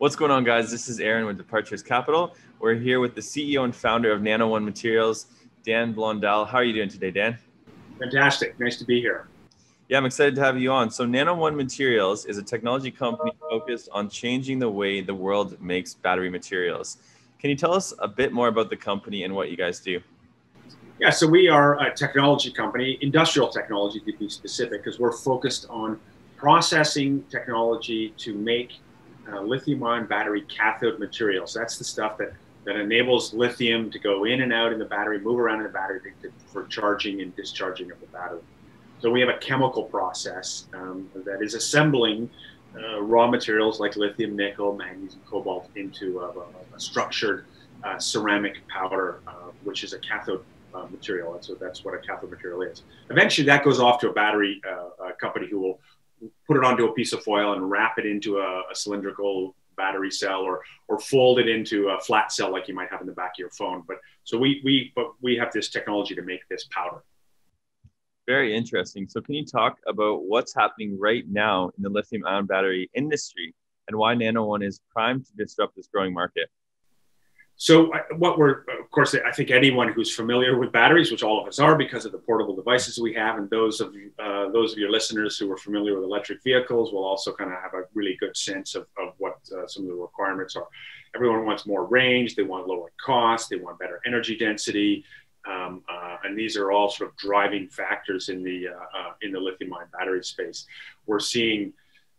What's going on, guys? This is Aaron with Departures Capital. We're here with the CEO and founder of Nano One Materials, Dan Blondal. How are you doing today, Dan? Fantastic. Nice to be here. Yeah, I'm excited to have you on. So, Nano One Materials is a technology company focused on changing the way the world makes battery materials. Can you tell us a bit more about the company and what you guys do? Yeah, so we are a technology company, industrial technology to be specific, because we're focused on processing technology to make uh, lithium ion battery cathode materials. That's the stuff that, that enables lithium to go in and out in the battery, move around in the battery to, for charging and discharging of the battery. So we have a chemical process um, that is assembling uh, raw materials like lithium, nickel, magnesium, cobalt into a, a, a structured uh, ceramic powder, uh, which is a cathode uh, material. And so that's what a cathode material is. Eventually, that goes off to a battery uh, company who will put it onto a piece of foil and wrap it into a, a, cylindrical battery cell or or fold it into a flat cell like you might have in the back of your phone. But so we we but we have this technology to make this powder. Very interesting. So can you talk about what's happening right now in the lithium ion battery industry and why Nano One is primed to disrupt this growing market? So what we're, of course, I think anyone who's familiar with batteries, which all of us are because of the portable devices we have, and those of uh, those of your listeners who are familiar with electric vehicles will also kind of have a really good sense of, of what uh, some of the requirements are. Everyone wants more range, they want lower cost, they want better energy density, um, uh, and these are all sort of driving factors in the uh, uh, in the lithium-ion battery space. We're seeing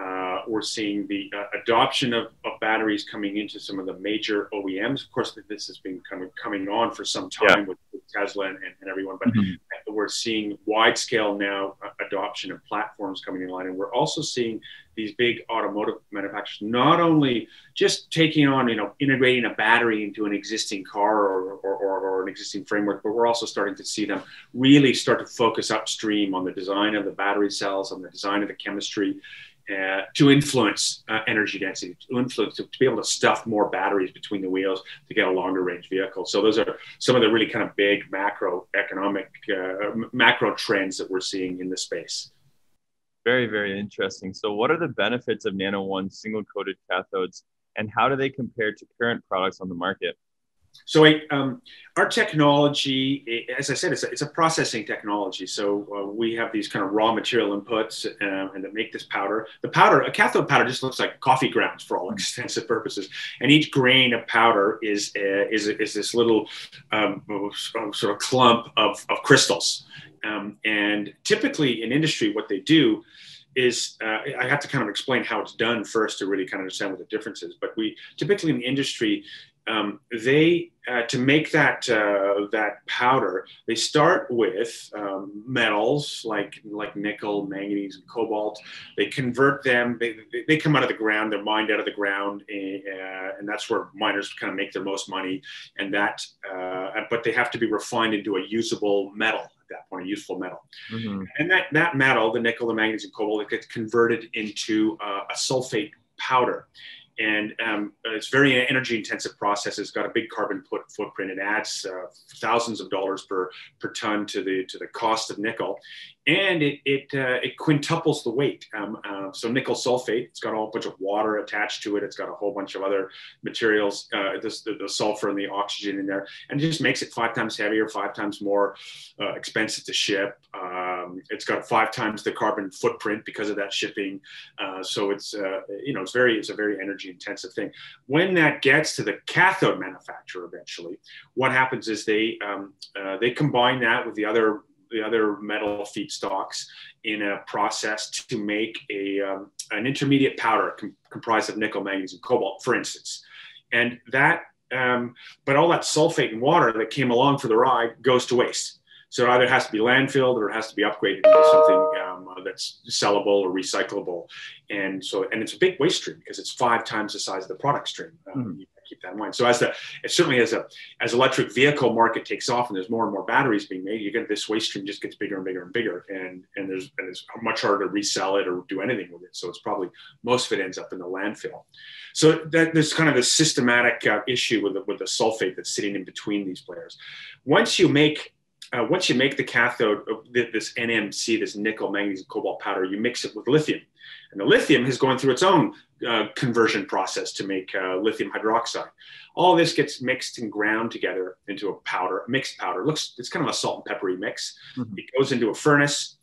uh, we're seeing the uh, adoption of, of, batteries coming into some of the major OEMs. Of course, this has been coming coming on for some time yeah. with, with, Tesla and, and, everyone, but mm-hmm. we're seeing wide scale now uh, adoption of platforms coming in line, and we're also seeing these big automotive manufacturers not only just taking on, you know, integrating a battery into an existing car or, or, or, or an existing framework, but we're also starting to see them really start to focus upstream on the design of the battery cells, on the design of the chemistry uh, to influence uh, energy density, to influence to, to, be able to stuff more batteries between the wheels to get a longer range vehicle. So those are some of the really kind of big macro economic uh, macro trends that we're seeing in the space. Very very interesting. So what are the benefits of Nano One single coated cathodes, and how do they compare to current products on the market? So um, our technology, as I said, it's a, it's a processing technology. So uh, we have these kind of raw material inputs uh, and that make this powder. The powder, a cathode powder, just looks like coffee grounds for all mm. extensive purposes. And each grain of powder is uh, is, is this little um, sort of clump of, of crystals. Um, and typically in industry, what they do is uh, I have to kind of explain how it's done first to really kind of understand what the difference is. But we typically in the industry, um, they uh, to make that uh, that powder, they start with um, metals like like nickel, manganese, and cobalt. They convert them. They, they come out of the ground. They're mined out of the ground, and, uh, and that's where miners kind of make their most money. And that, uh, but they have to be refined into a usable metal at that point, a useful metal. Mm-hmm. And that that metal, the nickel, the manganese, and cobalt, it gets converted into uh, a sulfate powder and um, it's very energy intensive process. It's got a big carbon put, footprint. It adds uh, thousands of dollars per per ton to the to the cost of nickel, and it it, uh, it quintuples the weight. Um, uh, so nickel sulfate, it's got a whole bunch of water attached to it. It's got a whole bunch of other materials, uh, this, the, the, sulfur and the oxygen in there, and it just makes it five times heavier, five times more uh, expensive to ship. Um, it's got five times the carbon footprint because of that shipping. Uh, so it's uh, you know it's very it's a very energy intensive thing. When that gets to the cathode manufacturer eventually, what happens is they um, they combine that with the other the other metal feedstocks in a process to make a, um, an intermediate powder com- comprised of nickel, manganese, and cobalt, for instance. And that, um, but all that sulfate and water that came along for the ride goes to waste. So it either has to be landfilled or it has to be upgraded into something um, that's sellable or recyclable. And so, and it's a big waste stream because it's five times the size of the product stream. Um, mm keep that in mind. So as the certainly as a as electric vehicle market takes off and there's more and more batteries being made, you get this waste stream just gets bigger and bigger and bigger, and and there's and it's much harder to resell it or do anything with it. So it's probably most of it ends up in the landfill. So that there's kind of a systematic uh, issue with the, with the sulfate that's sitting in between these players. Once you make uh, once you make the cathode, this NMC, this nickel, manganese, cobalt powder, you mix it with lithium. And the lithium is going through its own uh, conversion process to make uh, lithium hydroxide. All this gets mixed and ground together into a powder, a mixed powder. It looks it's kind of a salt and peppery mix. Mm-hmm. It goes into a furnace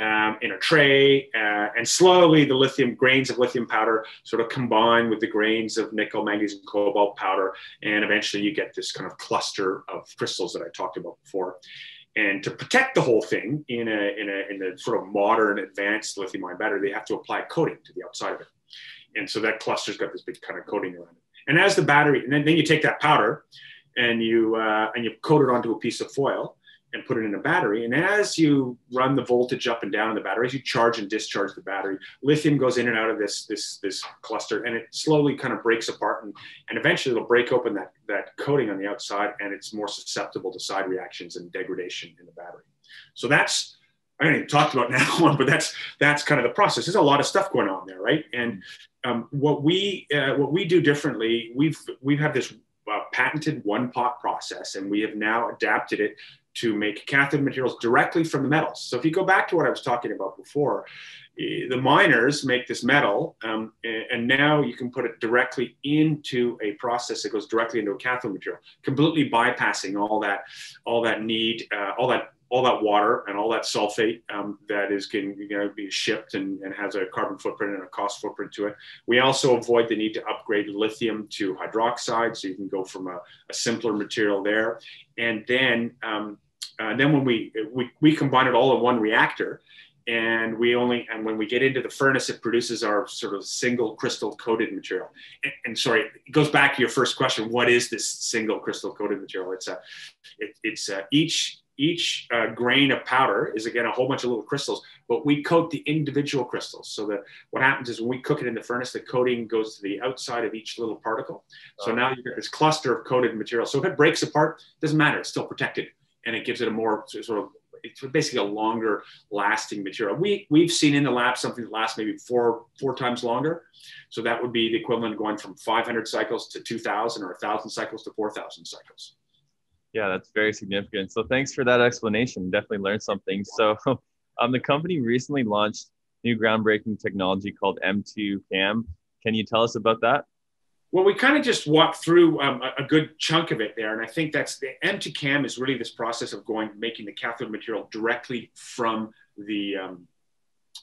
um, in a tray, uh, and slowly the lithium grains of lithium powder sort of combine with the grains of nickel, manganese, and cobalt powder, and eventually you get this kind of cluster of crystals that I talked about before. And to protect the whole thing in a, in a, in a sort of modern, advanced lithium ion battery, they have to apply coating to the outside of it. And so that cluster's got this big kind of coating around it. And as the battery, and then, then you take that powder and you, uh, and you coat it onto a piece of foil and put it in a battery. And as you run the voltage up and down in the battery, as you charge and discharge the battery, lithium goes in and out of this this this cluster, and it slowly kind of breaks apart, and, and eventually it'll break open that that coating on the outside, and it's more susceptible to side reactions and degradation in the battery. So that's I haven't even talked about now one, but that's that's kind of the process. There's a lot of stuff going on there, right? And um, what we uh, what we do differently, we've we've had this uh, patented one pot process, and we have now adapted it to make cathode materials directly from the metals. So if you go back to what I was talking about before, eh, the miners make this metal, um, and now you can put it directly into a process that goes directly into a cathode material, completely bypassing all that, all that need, uh, all that all that water and all that sulfate um, that is can you know, be shipped and, and, has a carbon footprint and a cost footprint to it. We also avoid the need to upgrade lithium to hydroxide, so you can go from a, a simpler material there. And then, um, uh, then when we, we we combine it all in one reactor, and we only and when we get into the furnace, it produces our sort of single crystal coated material. And, and sorry, it goes back to your first question: What is this single crystal coated material? It's a it, it's a, each each uh, grain of powder is again a whole bunch of little crystals, but we coat the individual crystals. So that what happens is when we cook it in the furnace, the coating goes to the outside of each little particle. So now you get this cluster of coated material. So if it breaks apart, doesn't matter; it's still protected, and it gives it a more sort of it's basically a longer lasting material. We we've seen in the lab something that lasts maybe four four times longer. So that would be the equivalent of going from 500 cycles to 2,000 or 1,000 cycles to 4,000 cycles. Yeah, that's very significant. So thanks for that explanation. Definitely learned something. So um, the company recently launched new groundbreaking technology called M2 Cam. Can you tell us about that? Well, we kind of just walked through um, a, good chunk of it there, and I think that's the M2 Cam is really this process of going making the cathode material directly from the um,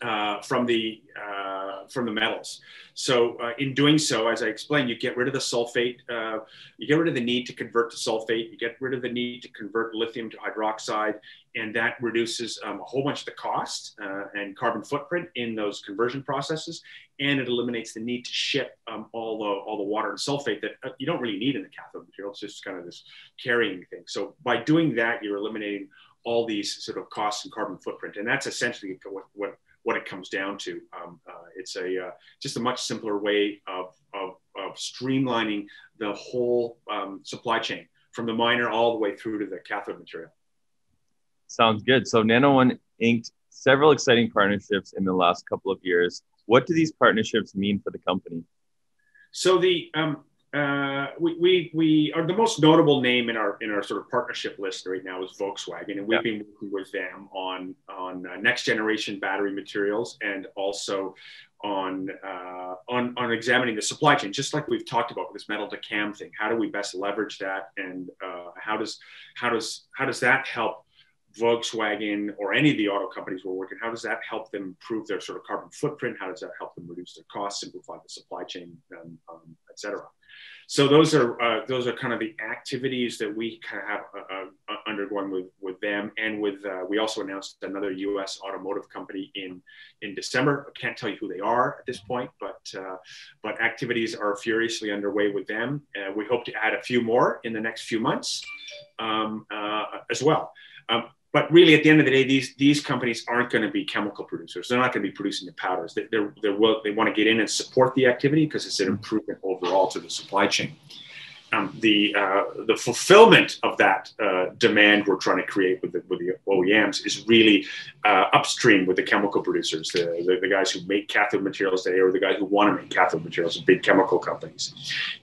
uh, from the uh, from the metals. So uh, in doing so, as I explained, you get rid of the sulfate, uh, you get rid of the need to convert to sulfate, you get rid of the need to convert lithium to hydroxide, and that reduces um, a whole bunch of the cost uh, and carbon footprint in those conversion processes, and it eliminates the need to ship um, all the all the water and sulfate that uh, you don't really need in the cathode material. It's just kind of this carrying thing. So by doing that, you're eliminating all these sort of costs and carbon footprint, and that's essentially what, what what it comes down to. Um, uh, it's a uh, just a much simpler way of, of, of streamlining the whole um, supply chain from the miner all the way through to the cathode material. Sounds good. So Nano One inked several exciting partnerships in the last couple of years. What do these partnerships mean for the company? So the um, uh, we, we, we are the most notable name in our in our sort of partnership list right now is Volkswagen, and we've been working with them on on uh, next generation battery materials and also on uh, on on examining the supply chain, just like we've talked about with this metal to cam thing. How do we best leverage that, and uh, how does how does how does that help Volkswagen or any of the auto companies we're working, how does that help them improve their sort of carbon footprint? How does that help them reduce their costs, simplify the supply chain, um, um, et cetera? So those are uh, those are kind of the activities that we kind of have uh, uh, undergone with with them, and with uh, we also announced another U.S. automotive company in in December. I can't tell you who they are at this point, but uh, but activities are furiously underway with them. we hope to add a few more in the next few months um, uh, as well. Um, but really at the end of the day these these companies aren't going to be chemical producers. They're not going to be producing the powders. They, they're, they're, they want to get in and support the activity because it's an improvement overall to the supply chain. Um, the uh, the fulfillment of that uh, demand we're trying to create with the, with the OEMs is really uh, upstream with the chemical producers, the, the, the, guys who make cathode materials today, or the guys who want to make cathode materials, big chemical companies.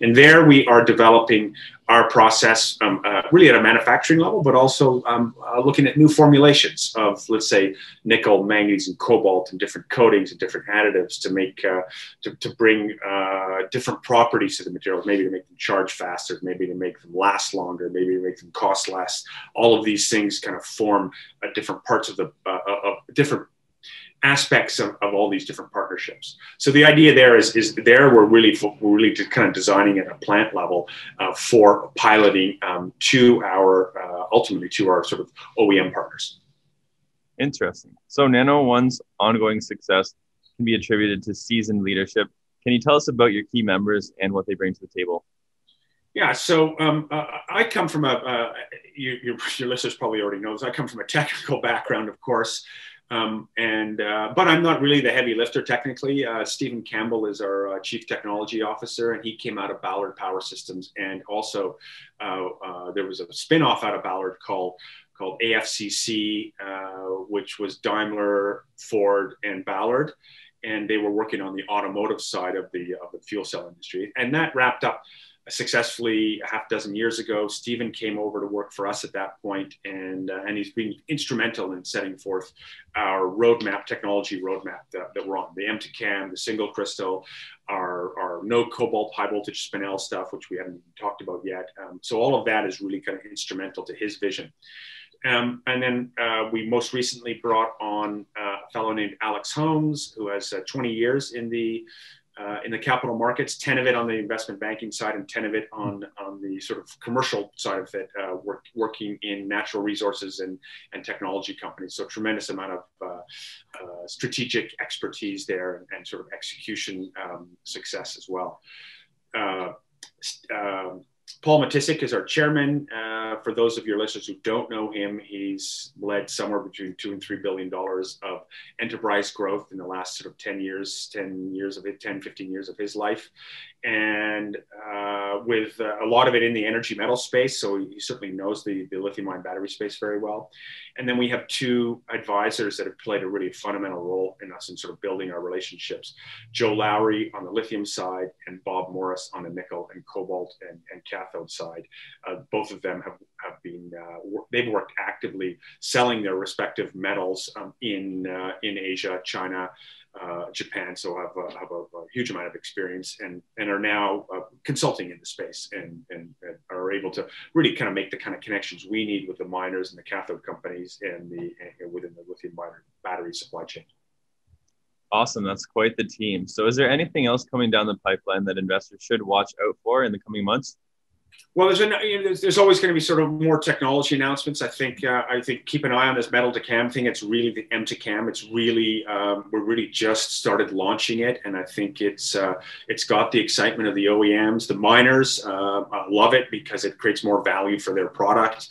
And there we are developing our process um, uh, really at a manufacturing level, but also um, uh, looking at new formulations of, let's say, nickel, manganese, and cobalt, and different coatings and different additives to make uh, to, to bring uh, different properties to the materials. Maybe to make them charge faster, maybe to make them last longer, maybe to make them cost less. All of these things kind of form uh, different parts of the uh, different aspects of, of all these different partnerships. So the idea there is, is there we're really we're really kind of designing at a plant level uh, for piloting um, to our uh, ultimately to our sort of OEM partners. Interesting. So Nano One's ongoing success can be attributed to seasoned leadership. Can you tell us about your key members and what they bring to the table? Yeah, so um, uh, I come from a, uh, you, your, your listeners probably already know this, I come from a technical background, of course. Um, and uh, but I'm not really the heavy lifter technically. Uh, Stephen Campbell is our uh, chief technology officer, and he came out of Ballard Power Systems, and also uh, uh, there was a spin-off out of Ballard called called AFCC, uh, which was Daimler, Ford, and Ballard, and they were working on the automotive side of the of the fuel cell industry, and that wrapped up successfully a half dozen years ago. Stephen came over to work for us at that point, and uh, and he's been instrumental in setting forth our roadmap, technology roadmap that, that we're on. The M2CAM, the single crystal, our, our no cobalt high voltage spinel stuff, which we haven't talked about yet. Um, so all of that is really kind of instrumental to his vision. Um, and then uh, we most recently brought on uh, a fellow named Alex Holmes, who has uh, 20 years in the uh, in the capital markets, 10 of it on the investment banking side and 10 of it on, on the sort of commercial side of it, uh, work, working in natural resources and, and technology companies. So tremendous amount of uh, uh strategic expertise there and, and sort of execution um, success as well. Uh, um, Paul Matysek is our chairman. Uh, for those of your listeners who don't know him, he's led somewhere between two and three billion dollars of enterprise growth in the last sort of 10 years, 10 years of it, 10, 15 years of his life and uh, with uh, a lot of it in the energy metal space. So he certainly knows the, the lithium ion battery space very well. And then we have two advisors that have played a really fundamental role in us in sort of building our relationships Joe Lowry on the lithium side and Bob Morris on the nickel and cobalt and, and cathode side. Uh, both of them have, have been, uh, they've worked actively selling their respective metals um, in, uh, in Asia, China uh, Japan, so have, a, have a, a, huge amount of experience and, and are now uh, consulting in the space and, and, and, are able to really kind of make the kind of connections we need with the miners and the cathode companies and the and within the lithium battery supply chain. Awesome, that's quite the team. So, is there anything else coming down the pipeline that investors should watch out for in the coming months? Well, there's, an, you know, there's, there's, always going to be sort of more technology announcements. I think uh, I think keep an eye on this metal to cam thing. It's really the M to cam. It's really um, we're really just started launching it, and I think it's uh, it's got the excitement of the OEMs, the miners uh, love it because it creates more value for their product.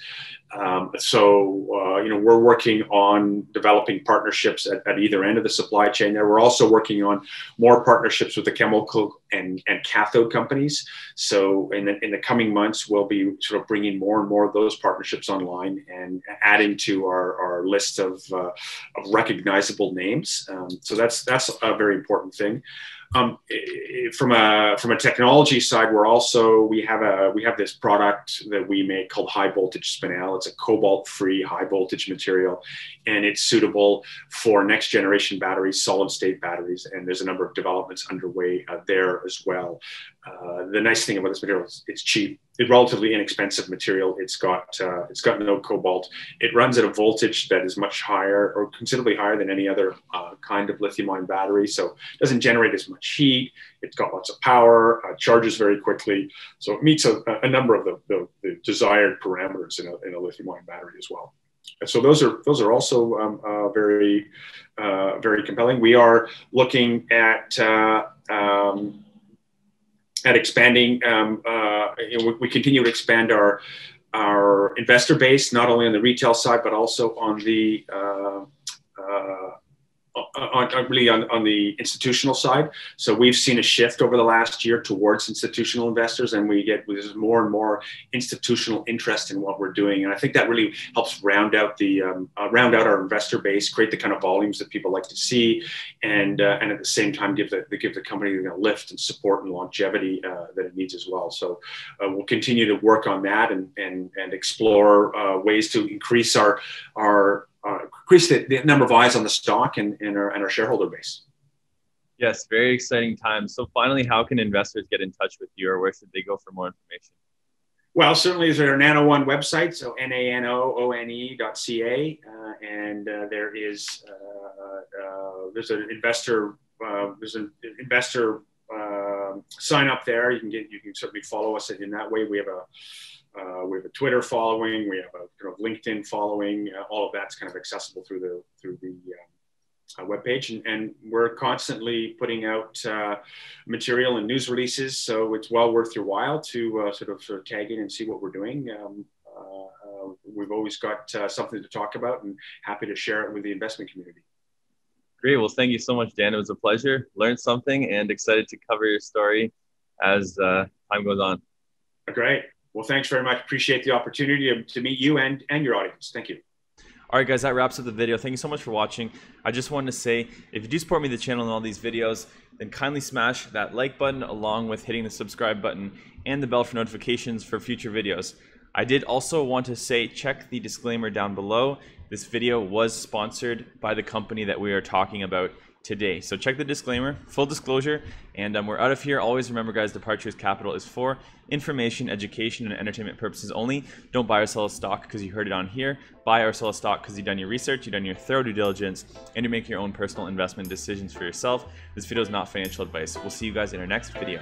Um, so, uh, you know, we're working on developing partnerships at, at, either end of the supply chain there. We're also working on more partnerships with the chemical and, and cathode companies. So in the, in the coming months, we'll be sort of bringing more and more of those partnerships online and adding to our, our list of, uh, of recognizable names. Um, so that's, that's a very important thing. Um, from a from a technology side, we're also we have a we have this product that we make called high voltage spinel. It's a cobalt free high voltage material, and it's suitable for next generation batteries, solid state batteries. And there's a number of developments underway uh, there as well. Uh, the nice thing about this material is it's cheap. Relatively inexpensive material. It's got uh, it's got no cobalt. It runs at a voltage that is much higher or considerably higher than any other uh, kind of lithium-ion battery. So it doesn't generate as much heat. It's got lots of power. Uh, charges very quickly. So it meets a, a number of the, the, the, desired parameters in a, in a lithium-ion battery as well. And so those are those are also um, uh, very very compelling. We are looking at um, at expanding. Um, uh, we, we, continue to expand our our investor base, not only on the retail side but also on the uh, uh, on, on, really on, on the institutional side. So we've seen a shift over the last year towards institutional investors, and we get there's more and more institutional interest in what we're doing. And I think that really helps round out the um, uh, round out our investor base, create the kind of volumes that people like to see, and uh, and at the same time give the give the company know, lift and support and longevity uh, that it needs as well. So uh, we'll continue to work on that and and and explore uh, ways to increase our our uh, increase the, the, number of eyes on the stock and, and, our, and our shareholder base. Yes, very exciting times. So finally, how can investors get in touch with you or where should they go for more information? Well, certainly there's our Nano One website, so N-A-N-O-O-N-E dot C-A, uh, and uh, there is uh, uh there's an investor uh, there's an investor um, sign up there. You can get you can certainly follow us in that way. We have a uh, we have a Twitter following. We have a kind of LinkedIn following. Uh, all of that's kind of accessible through the through the uh, uh webpage, and, and we're constantly putting out uh, material and news releases. So it's well worth your while to uh, sort of sort of tag in and see what we're doing. Um, we've always got something to talk about, and happy to share it with the investment community. Great. Well, thank you so much, Dan. It was a pleasure. Learned something, and excited to cover your story as uh, time goes on. Great. Well, thanks very much. Appreciate the opportunity to, to meet you and, and your audience. Thank you. All right, guys, that wraps up the video. Thank you so much for watching. I just wanted to say, if you do support me the channel and all these videos, then kindly smash that like button along with hitting the subscribe button and the bell for notifications for future videos. I did also want to say, check the disclaimer down below. This video was sponsored by the company that we are talking about today. So check the disclaimer, full disclosure, and um, we're out of here. Always remember, guys, Departures Capital is for information, education, and entertainment purposes only. Don't buy or sell a stock because you heard it on here. Buy or sell a stock because you've done your research, you've done your thorough due diligence, and you make your own personal investment decisions for yourself. This video is not financial advice. We'll see you guys in our next video.